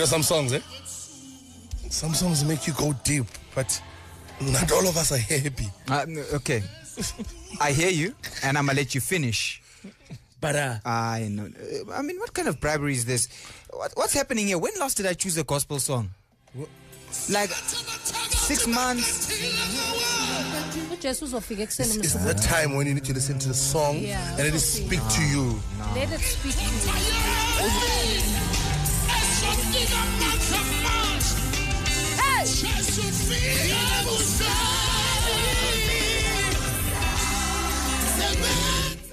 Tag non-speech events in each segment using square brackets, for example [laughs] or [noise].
You know some songs, eh? Some songs make you go deep, but not all of us are happy. Uh, okay. I hear you, and I'm gonna let you finish. But uh, I know. uh, I mean, what kind of bribery is this? What, what's happening here? When last did I choose a gospel song? Like six months. ujesu uzofika It's the time when you need to listen to the song Yeah, and let it okay. speak to you. let it speak to you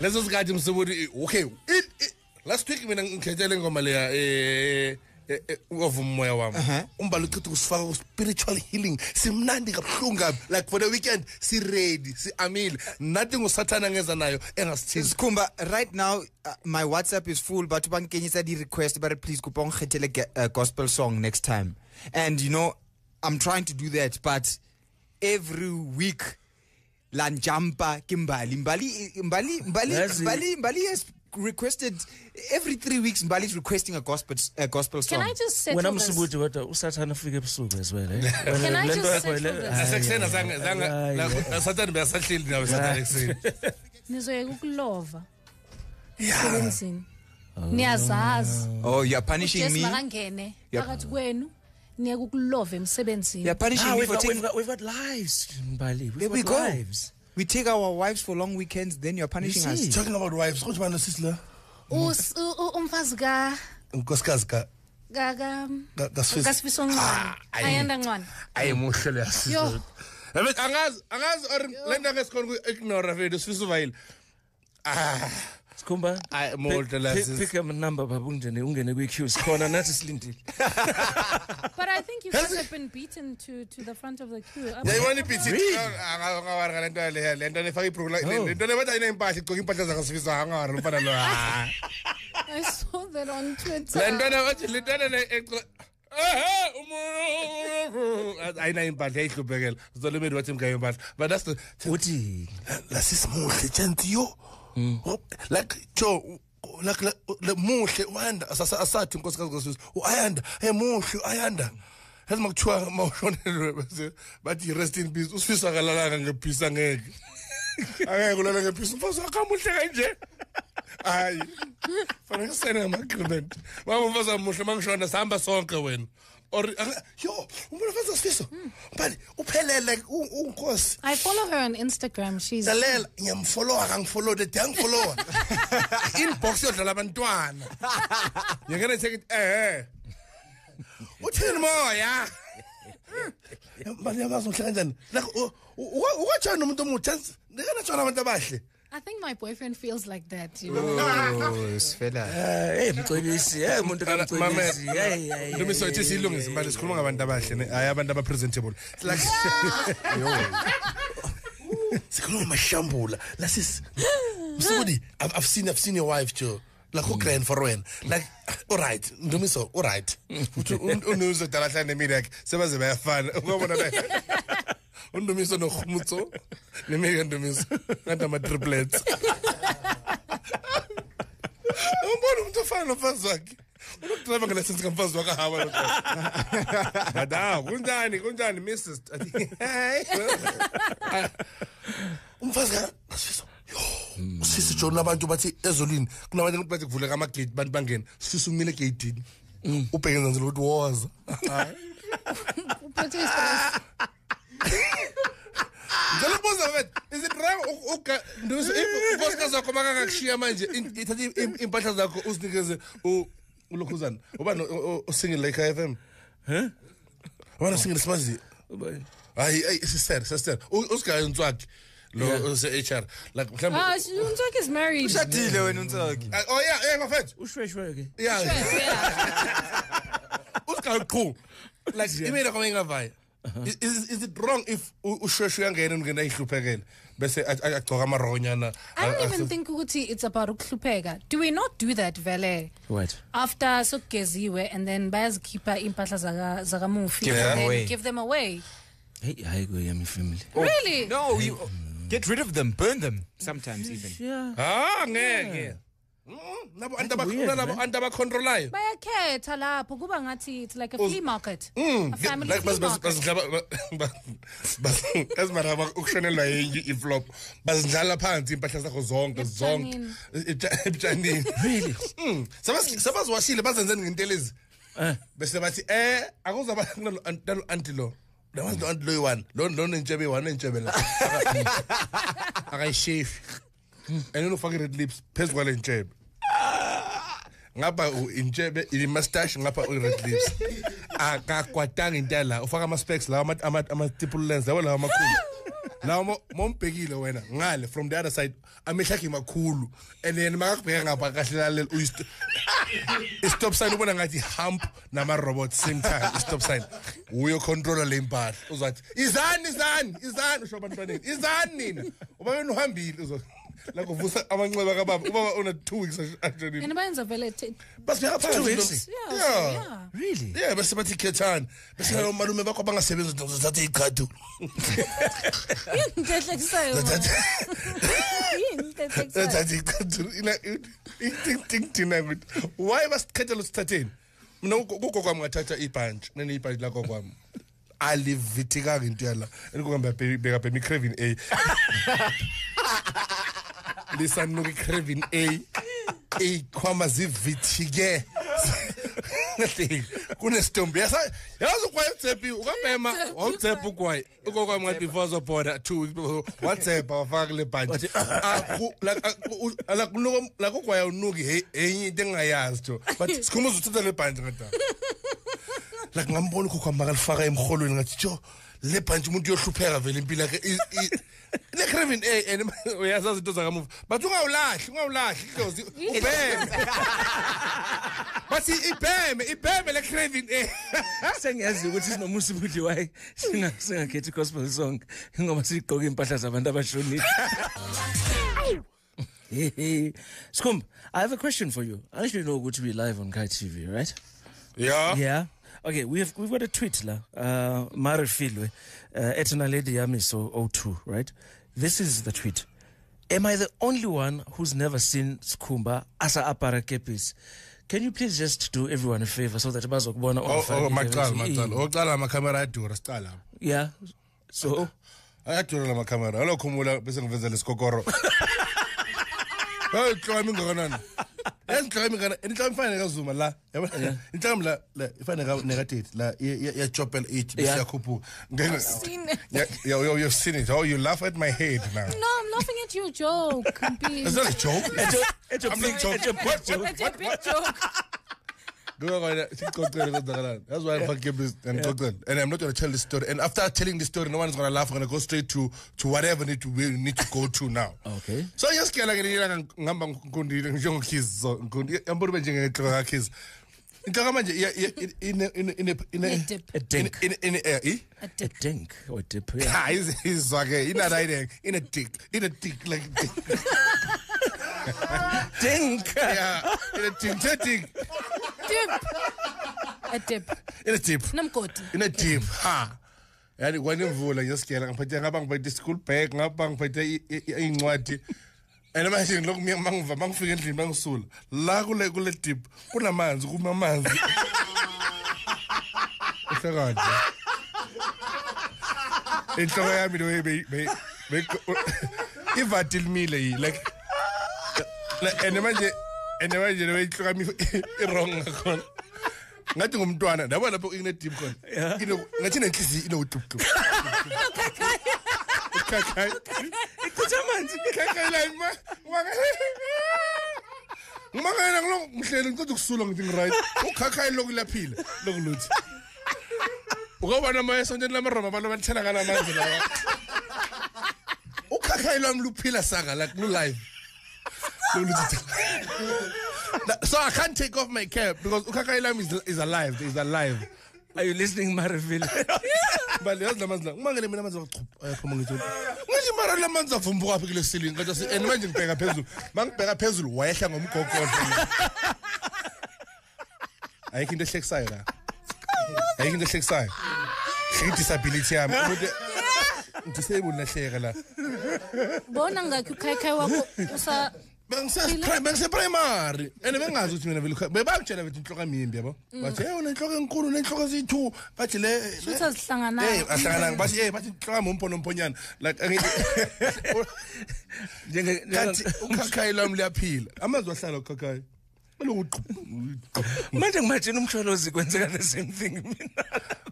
leso sikhathi msubudi okay last week mina ngikhethele ngoma leya eh eh, eh, uyavumo umoya wami. Umbala uchitha kusifaka ku-spiritual healing. Simnandi kabuhlungu kabi. Like for the weekend si-ready si-amile. Nathi ngusathana ngeza nayo engasithizi. Kumba, right now uh, my WhatsApp is full, but one can you said request, but please kupong kgetele ge- a gospel song next time. And you know, I'm trying to do that, but every week Lanjampa Kimbali Mbali. Mbali Mbali Yazi- Mbali Mbali has requested every three weeks Mbali is requesting a gospel a gospel song. can i just settle wena this msubuthi wedwa usathana ufike ebusuku as well eh? [laughs] Can I Wena le just nto yakho settle le- this? Hayi, nasekuseni hayi, hayi. sathane beyasahleli nawe sathane ekuseni [laughs] nizoyeka ukulova emsebenzini niyazazi oh, you're punishing ujesu me. makangene Yep. phakathi kwenu niyeka ukulova emsebenzini You're punishing Ah, me we've, for got, taking. we've, got, we've got lives mbali There we've we got go. lives We take our wives for long weekends, then you're punishing You us. see? talking about wives kuthi bani sisi la Us- u- u- umfazi ka unkosikazi ka ayanda ncwane ayi muhle le yasisi Yo. Yabet angazi angazi or le nto ngesikhona ku-ignora fethu sifisa uvalile ah sikhumba Ayi, muhle la pick, sis. pick a number baba ungene ungene kwi-queue sikhona nathi silindile. [laughs] But i think you guys have been beaten to to the front of the queue. Yayibona ibhithi angawari ngale nto leya le nto lefaka ibhruku oh. le nto le bathi ayinempahla igcoka impahla zakasifiso angawari umfana lo Ah. i saw that on twitter. Le ntwana bathi le ntwana le egcoka ehe umuntu. Ayinayo impahla yayihluphekela zolemedi bathi mgayo impahla but that's the uthi lasisimuhle tshenti yo Oh, like jo like le- le muhle uyanda Asasa- asathi inkosikazi kasifiso uyanda hey muhle uyanda yazi makuthiwa mawushonelwe bese bathi rest in peace usifiso akalalanga ngepeace angeke. [laughs] Angeke ulala ngepeace. Umfazi wakho amuhle kanje. Hayi fanele sene ama-agreement. Mama umfazi amuhle mangishona sihamba sonke wena. or yo umuntu ofenza sifiso mbali uphelele unkosi i follow her on instagram she's lalela ngiyamfollowa akangifollow the day angifollowa inbox yodlala abantwana yakena ithi eh uthini moya mbali yabazo mhlanje kanjani ukwatsha nomuntu omutsha ngikana tshona abantu abahle i think my boyfriend feels like that you know? Oh, this [laughs] fella. Eh, eh, hey mcebisi hey eh, umuntu kamcebisi hey hey ntumiso yithi siyilungise mali sikhuluma ngabantu abahle ne- hayi abantu aba-presentable. Like [laughs] sikhuluma ngamahlambula. Lasis msibudi I've, i've seen i've seen your wife joe like ugrand for wena like [laughs] alright ndumiso alright. Uthi unuzo dala hlane nemini yakhe sebaze bayafana. Uyabona la undumiso nohumutso nemika ndumiso. Kanti ama-triplets umbona umuntu ofana nomfazi wakhe? Unokudrayiva ngelasensi kamfazi wakhe ahaba but ah kunjani kunjani mrs Athi, hey. Umfazi ka asifiso yo usisi jo nabantu bathi ezolini kunabantu bathi kuvuleka amagate bantu bangena. Sifisa umile egeyitini ubheke nzanzela ukuthi woza. Uphethe isitress. ngicela ukubuza mfethu is it wrong uk- uka- ndumiso, if unkosikazi wakho makangakushiya manje in- ithathe im- impahla zakho uzinikeze u- ulokhuzana. Ubani usingile la ekhaya FM ubani usingile simazi hayi hayi sister sister usigayo nswakhe lo use-HR like mhlawumbe ah she- Unzaki is married. Ushadile wena uNtsaki. Ah, oh yeah yeah mafethu ushweshwe ke yeah. [laughs] Yeah. usigayo qhu like imina kwami ingavaya Is, is, is it wrong if u- ushweshwe uyangena ungena ihluphekele bese a- a- agcoka amaronyana I don't even think ukuthi it's about ukuhlupheka. Do we not do that vele? what After sokugeziwe and then bayazikhipha impahla zaka zakamufi Give and then away. give them away. hey hayi go yami family Really? No, you get rid of them, burn them sometimes even. yeah ah ngeke nabo That's antu aba- weird, nalabo man. antu abacontrolayo bayakhetha lapho kuba ngathi it's like a flea market. Ezimara ba- ukushonelwa yenye iflop bazindlala phansi impahla zakho zonke zonke. Ebutshanini. Ebutsha- ebutshanini Really? Mm, sabas- sabaziwashile bazenzeni ngentelezi bese bathi eh akuzaba kulalo ant- lalo anti lo. Lawazi lo anti lo yi-one lo lo nentshebe yi-one nentshebe la. [laughs] Akayishefi and then ufake i-red lips phezu kwale ntshebe. Ngapha intshebe i-mustache ngapha i-red lips. Akakwatanga into yala ufaka ama-specs lawa ama- ama- ama-triple lens lawa lawa amakhulu. Lawa mawumbhekile wena ngale from the other side amehlo akhe makhulu. And then makakubheka ngapha kahle lalela i-stop sign ubona ngathi hump nama-robot same time i-stop sign. Uyocontrola le mpahla uzathi izani izani izani usho abantwaneni izani nina. Uba wena uhambile uzo la kuvusa amanxeba kababa. Ubaba una 2 weeks actually yena bayenza vele basibeka phansi yeah. really? Yeah bese bathi khethana bese lo malume bakho bangasebenzi uzothatha iqhathu yini [laughs] tehlekisayo yini tehlekisayo thatha iqhathu ila think think dina kuthi why basikhethela usithatheni? Mina kugogo kwami ngathatha ibhantshi. Nenibhantshi lakho kwami. Alivithikanga into yala. Andikuhamba bheka bhema i-cravin a. [laughs] lisanuka i-cravin a iy'khwama zivithi-ke. Kunesidumbu. Yazi ugwayi utsephi ukabhema wawutsepha ugwayi ukokwamnqe before zobhoda two weeks watsepha wafaka kule bhanti lakugwayi awunuki enye into engingayazi jo. But [laughs] sikhumbuza uthatha le bhanti ngadala lakungambona ukhokho makalifaka emholweni ngathi jo le bhantshi umuntu uyohlupheka vele impilo yakhe I- i- ne-Craven A and uyazazi into zakamuva but ungawulahli ungawulahli idlozi ubheme bathi ibheme ibheme le-cravin [laughs] a sengiyazi ukuthi sinomusa ukuthi waye singa- singakhethi gospel song ngoba sigqoke impahla zabantu abashonile [laughs] Skumb, I have a question for you. I actually know to be live on Kai TV, right? yeah. Yeah. Okay, we have we've got a tweet la. Uh Mari Filwe, uh Eternal Lady Yami so 02, right? This is the tweet. Am I the only one who's never seen Skhumba asa apara kepis? Can you please just do everyone a favor so that bazokubona Oh, oh, macala ungafaki- macala oqala amakhamera ayadura sicala Yeah. So ayadura la makhamera alokhumula bese ngivezela isikokoro hayi [laughs] inhloko ingakanani yazi inhloko ingakanani inhloko ifane kazuma la yabona inhloko la la ifane ka nekadate la iyajobhela ithi bese Yeah. yakhuphuka seen it. Yeah, yeah, yeah, you've seen it. Oh, you laugh at my head now. No, I'm laughing at your joke. [laughs] Mpilo. It's not a joke. it's a I'm big not joke. joking. What? What? It's a big joke. Go on, sicocela kwenzakalani. That's why I fucking this and yeah. and I'm not gonna tell this story. And after telling this story, no one's gonna laugh. I'm gonna go straight to to whatever need to we need to go to now. Okay. So yes, kela ngelila ngihamba ngikundile njengo kids so ngikundi yambona benje ngenhloko kids. Inhloko manje iya ine ine ine ine A dip. A dink. ine ine eh i A A dip. dink or dip. Yeah. ha is is okay ina right in a dick in a dick like dick. [laughs] Dink. Ja, inedimp. Dip. A dip. Inedip. Nomgodi. Inedip. Ha. yathi kwanemvula ngesigela ngiphethe ngaba ngiphethe i-school bag ngaba ngiphethe iy'ncwadi and manje ngiloku mangiva mangifika endlini bangisula la kule kule dip kunamanzi kuma amanzi uhle kanje inhloko yami lo beyivati limile like and eh, manje and eh, manje le wayihlukami [laughs] i-wrong ngakhona. Ngathi ngumntwana ndaba lapho inedip khona ngathi nenhliziyo inowutuptup ukhakhayi ikhutha amanzi. Ikhakhayi la ngumangana ngilo mhleli ngicela ukusula ngithi ngirayit ukhakhayi loku laphila loku luthi ukabona moya esontweni lamaroma balo balithela kala manje lawa. Ukhakhayi lwami luphila saka like lulayive so I can't take off my cap because ukhakhayi lami is, is alive is alive. Are you listening, Mariville? [laughs] bale yazi lamanzi la ngimangele mina amanzi awachup ayaphuma ngithi ngithi mara la manzi avumbuka apha kule ceiling ngathi asi- and manje ngibheka phezulu mangibheka phezulu wayehla ngomgogodlo ayikho into ehlekisayo la. Ayikho into ehlekisayo. Hleka i-disability yami. Umuntu [laughs] disabled nahleka la. Bona ngakho ukhayikhayi wakho usa bengise- bengiseprimary and bengazi ukuthi mina vele ukha- bebangitshela bethi inhloko emimbi yabo? Bathi hey unenhloko enkulu unenhloko eziyi-two bathi le le- Shuthi azihlangananga. Eh, ahlangananga bathi hey bathi inhloko yami umpho nomphonyana. Like angithi- [laughs] Njenge- kanti njenge- ukhakhayi lwami liyaphila. Amazwi ahlala ukhakhayi. Aloku manje ngimagine umsholozi kwenzeka the same thing mina.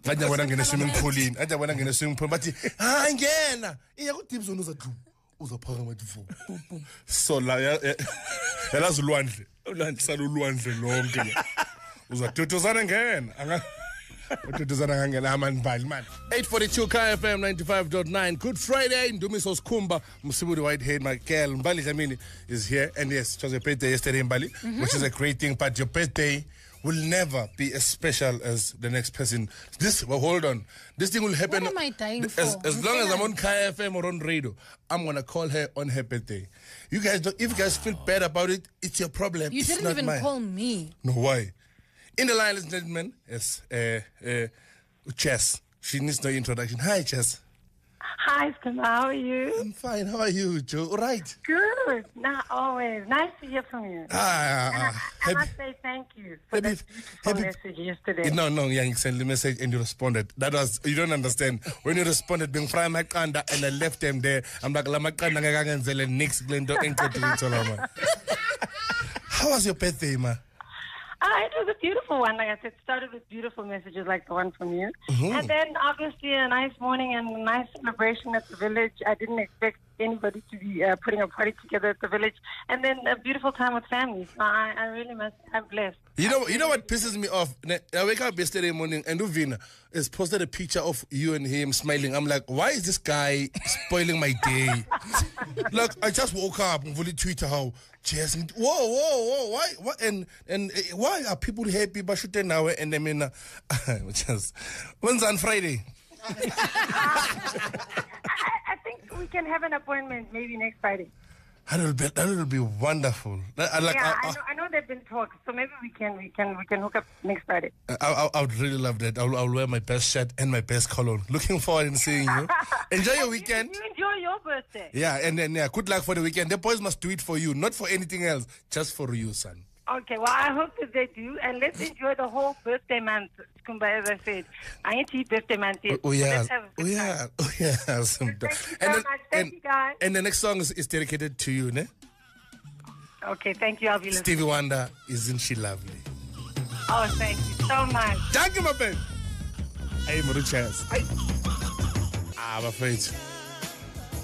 Athi yabona ngene swimming poolini athi yabona ngene swimming pool bathi hayi ngena. Iya ku-deep zone uzathi uzaphakama so la ya- ya- yalazi ulwandle. Ulwandle. lonke uzaduduzana ngena. Ududuzana angangena amani mani 842 Kaya FM 95.9 good friday ndumiso sikhumba msibudi whitehead my girl mbali dlamini is here. And yes it was your birthday yesterday mbali which is a great thing but your birthday will never be as special as the next person this well hold on this thing will happen What am I dying as, for? as long as i'm on Kaya FM or on radio i'm gonna call her on her birthday you guys don't if you guys feel bad about it it's your problem You it's didn't even mine. call me. No, why? In the line, ladies and gentlemen, is uh, uh, Chess. She needs no introduction. Hi, Chess. Hi, Skim. How are you? I'm fine. How are you, Joe? Right. Good. Not always. Nice to hear from you. Ah, ah, I ah. must happy, say thank you for happy- that happy- message yesterday. no, no, yeah, you sent the message and you responded. That was, you don't understand. When you responded, being fry makanda and I left them there. I'm like, la makanda ngakangenzele nix glendo engqedile [laughs] How was your birthday, ma? Ah, it was a beautiful one. Like I said, started with beautiful messages like the one from you. Mm-hmm. And then obviously a nice morning and a nice celebration at the village. I didn't expect anybody to be uh, putting a party together at the village. And then a beautiful time with family. So I, I really must, I'm blessed. You know, you know what pisses me off? I wake up yesterday morning and Uvina has posted a picture of you and him smiling. I'm like, why is this guy spoiling my day? [laughs] Look, I just woke up and fully Twitter how, just whoa, whoa, whoa, why, what, and and uh, why are people happy? But should now and I mean, uh, just when's on Friday? [laughs] I, I we can have an appointment maybe next Friday. That'll be that'll be wonderful. That- like. yeah, I, I, know, I know there've been talks, so maybe we can we can we can hook up next Friday. I, I, I would really love that. I'll, I'll wear my best shirt and my best cologne. Looking forward to seeing you. [laughs] Enjoy your weekend. You enjoy your birthday. Yeah, and then yeah, good luck for the weekend. The boys must do it for you, not for anything else, just for you, son. Okay, well, I hope that they do, and let's enjoy the whole birthday month, Skhumba, as I said. I ain't birthday month yet. Oh yeah, oh yeah, [laughs] oh yeah. Some Thank you so and, much. Thank and, you, guys. and the next song is, is dedicated to you, ne? Okay, thank you. I'll be listening. Stevie Wonder, isn't she lovely? Oh, thank you so much. Thank you, my friend. Hey, Maruchas. Ah, my friend.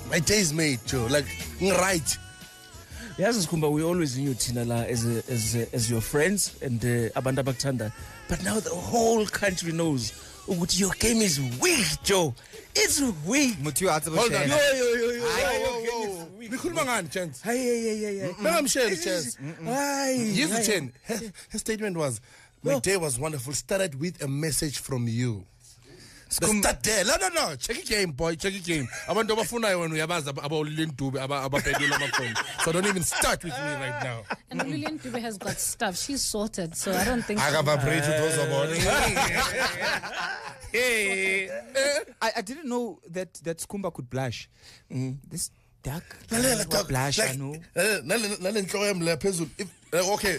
My day is made, Joe. Like, right. Yazi sikhumba we always knew thina la as, a, as, a, as your friends and uh, abantu abakuthanda but now the whole country knows ukuthi your game is weak joe it's weak whoa. Nikhuluma ngani, Chance? Hayi, hayi, hayi, hayi, hayi. Bengamsheli, This is- Chance. Hayi, Here's the hayi. chain. Her, her statement was, my day was wonderful. Started with a message from you. The start there. No, no, no. Check it game, boy. Check it game. Abantu abafunayo wena uyabazi ab- abawulile ndube aba- abaphelile amafoni. So don't even start with me right now. And Lillian Dube has got stuff. She's sorted, so I don't think. she- Akavibrate with those about. [laughs] Hey. Eh? I, I didn't know that that Skhumba could blush. Mm. This dark Lalela, wa dog. blush, I Like, know. lalela, nale- nale nhloko yami la phezulu. If- uh, Okay.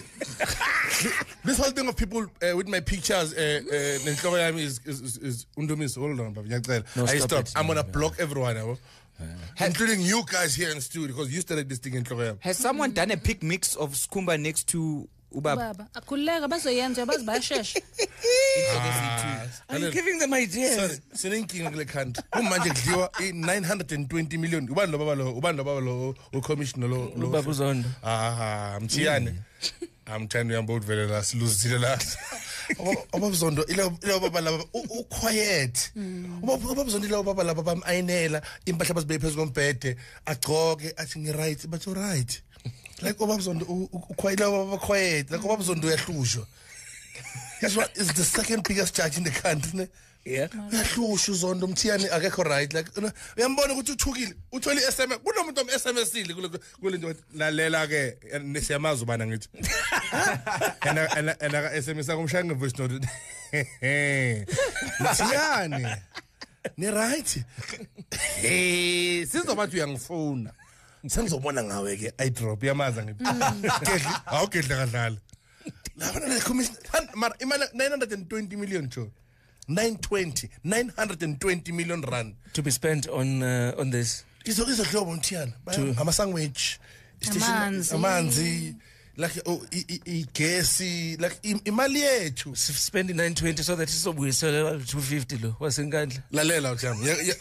this whole thing of people uh, with my pictures, uh, uh, nenhloko yami is is is, is undumiso. Hold on, baby. ngiyacela. No, I stop. I'm gonna block everyone, yabo. including you guys here in studio because you started this thing in Tlogayam. Has someone done a pic mix of Skhumba next to Ubaba? Baba, akhululeka bazoyenza bazi bayashesha. [laughs] Are you giving them ideas? sinenkinga kule country kumanje kudliwa i-920 million ubani lo baba lo ubani lo baba lo ucommissioner lo lo- Ubaba uZondo. aha mthiyane amthanda uyamba ukuvele la siluzile la obabuzondo ilo baba laba u- u-quiet obabuzondo ilo baba laba bam-ayinela impahla bazibeke phezu kombhede agcoke athi ngi-right but right like obabuzondo ilo baba quiet like obabuzondo uyahlushwa Guess what? Is the second biggest judge in the country. Ne? Yeah. uyahlusha uzondo umthiyane akekho right like uyambona ukuthi uthukile uthole i-sms kunomuntu om-smsile kule kule nto lalela ke siyamazi ubana ngithi [laughs] and aka-sms akumshaya nge-voice note [laughs] mthiyane ni-right hey sizobathi uyangifuna sengizobona ngawe ke idrop yamaza ngithi. Gedli awugedle kadlala labana [laughs] le commission mara imali 920 million jo 920 920 million rand. To be spent on uh, on this. izo izohlobo mthiyana. Ama sandwich Amanzi. Like oh, igesi like imali yethu. S- Spending 920 so that sizobuyisela 250 lo wasenkandla. lalela jam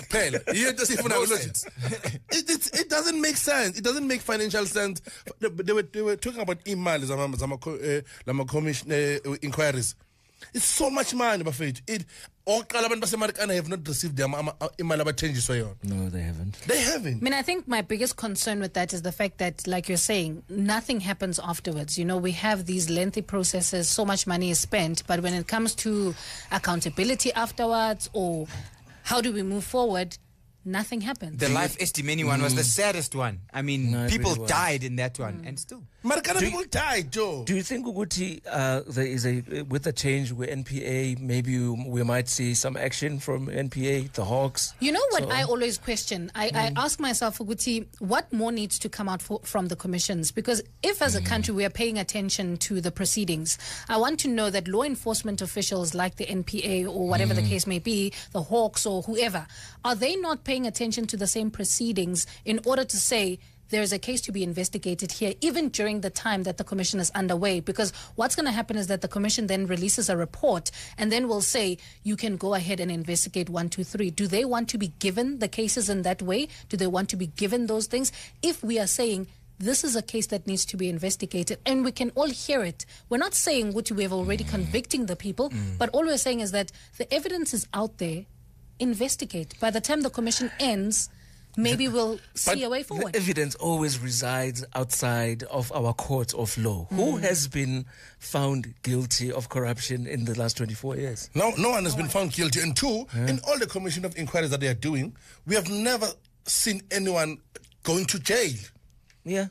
phela yiyo into esifuna logic it, it, it doesn't make sense it doesn't make financial sense. They, they, were, they were talking about imali zama zama eh, lama commission eh, inquiries it's so much money bafethu it oqala abantu basemarikana have not received them ama- ama- uh, imali abathenjiswe yona No, they haven't. they haven't I mean, I think my biggest concern with that is the fact that, like you're saying, nothing happens afterwards. You know, we have these lengthy processes, so much money is spent, but when it comes to accountability afterwards or how do we move forward, nothing happened. The Life Esidimeni one was the mm. saddest one. I mean, No, people really died in that one, mm. and still. marikana Do people died joe Do you think Uguti, uh, there is a with the change with NPA, maybe we might see some action from NPA, the Hawks? You know what So- I always question? I, I mm. ask myself, Uguti, what more needs to come out for, from the commissions? Because if, as a country, we are paying attention to the proceedings, I want to know that law enforcement officials like the NPA or whatever the case may be, the Hawks or whoever, are they not paying attention to the same proceedings in order to say, there is a case to be investigated here, even during the time that the commission is underway. Because what's going to happen is that the commission then releases a report and then will say, you can go ahead and investigate one, two, three. Do they want to be given the cases in that way? Do they want to be given those things? If we are saying, this is a case that needs to be investigated and we can all hear it. We're not saying what we have already convicting the people, mm. but all we're saying is that the evidence is out there. Investigate. By the time the commission ends, maybe we'll see a way forward. The evidence always resides outside of our courts of law. Who hmm. has been found guilty of corruption in the last 24 years? No, no one has been found guilty. And two, in all the commission of inquiries that they are doing, we have never seen anyone going to jail. Yeah.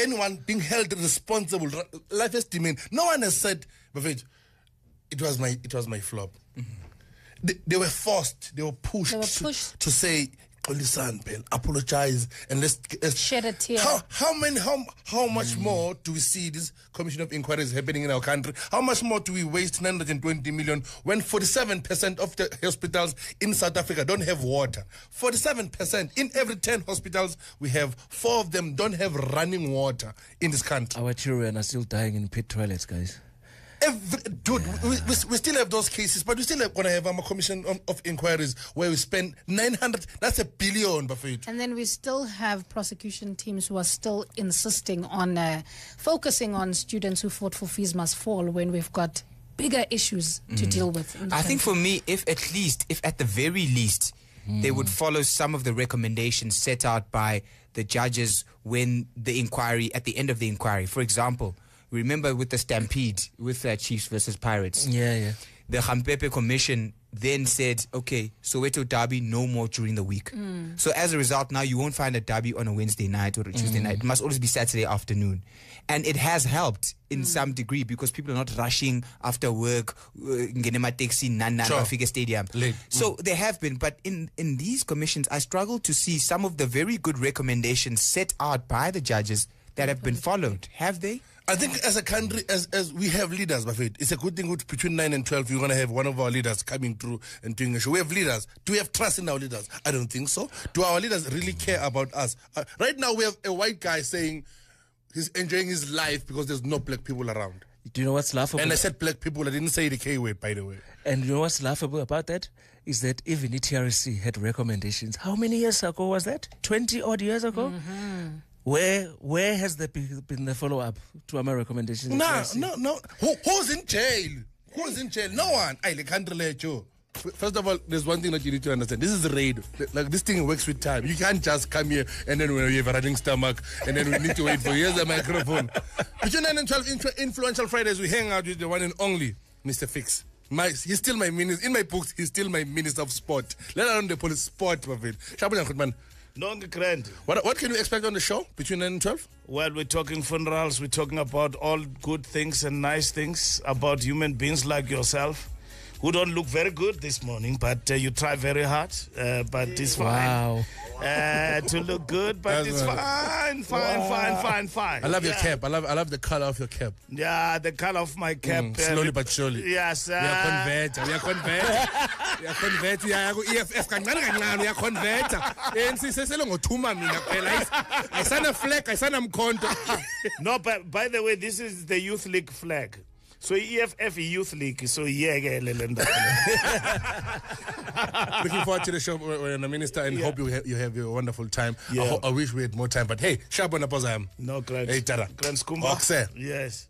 Anyone being held responsible. Life Esidimeni. No one has said, Bafet, it was my it was my flop. Mm-hmm. They, they were forced, they were pushed, They were to- pushed. To, say, listen, Phela, apologize and let's, let's Shed a tear. How how many how how much more do we see this commission of inquiries happening in our country? How much more do we waste 920 million when 47% of the hospitals in South Africa don't have water? 47% in every 10 hospitals we have four of them don't have running water in this country. Our children are still dying in pit toilets, guys. Every, dude, we, we, we still have those cases, but we still have, gonna have um, a commission of, of inquiries where we spend 900. That's a billion, Buffett. And then we still have prosecution teams who are still insisting on uh, focusing on students who fought for fees must fall when we've got bigger issues to deal with. in the I think for me, if at least, if at the very least, they would follow some of the recommendations set out by the judges when the inquiry, at the end of the inquiry. For example, remember with the stampede with uh, Chiefs versus Pirates. Yeah, yeah. the Hampepe Commission then said, okay, Soweto Derby no more during the week. So as a result, now you won't find a derby on a Wednesday night or a Tuesday night. It must always be Saturday afternoon. And it has helped in some degree because people are not rushing after work, uh, ngene taxi nana Sure. bafike stadium. Late. So there have been, but in, in these commissions, I struggle to see some of the very good recommendations set out by the judges that have been followed. Have they? I think as a country, as as we have leaders, Buffett, it's a good thing with between nine and twelve, you're gonna have one of our leaders coming through and doing a show. We have leaders. Do we have trust in our leaders? I don't think so. Do our leaders really care about us? Uh, right now, we have a white guy saying he's enjoying his life because there's no black people around. Do you know what's laughable? And I said black people. I didn't say the K word, by the way. And you know what's laughable about that? Is that even ETRC had recommendations. How many years ago was that? 20 odd years ago? Where where has there been the follow up to our recommendations? No, no, no. Who, who's in jail? Who's in jail? No one. I can't relate you. First of all, there's one thing that you need to understand. This is a raid. Like this thing works with time. You can't just come here and then when you have a running stomach and then we need to wait for here's the microphone. Between 9 and 12 influential Fridays, we hang out with the one and only Mr. Fix. My, he's still my minister. In my books, he's still my minister of sport. Let alone the police sport of it. Nonke grand. What, what can we expect on the show between 9 and 12? Well, we're talking funerals. We're talking about all good things and nice things about human beings like yourself. Who don't look very good this morning, but uh, you try very hard. Uh, but it's fine. Wow. Uh, to look good, but That's it's right. fine, fine, fine, fine, fine. I love your cap. I love I love the color of your cap. Yeah, the color of my cap. Mm, uh, slowly but surely. Yes. Uh, uyaconverta uyaconverta uyaconverta uyaya ku-eff kancane kancane uyaconverta ANC sesele ngothuma mina kuphela Ayis- ayisana flag ayisanamkhonto no, but by the way, this is the Youth League flag. So EFF Youth League. So yeah, le- le. [laughs] looking forward to the show the minister and Yeah. hope you, ha- you have a wonderful time I, Yeah. ho- I wish we had more time but hey sharp on the No, grand. Hey, Tara. Grand Skhumba. Boxer. Eh? Yes.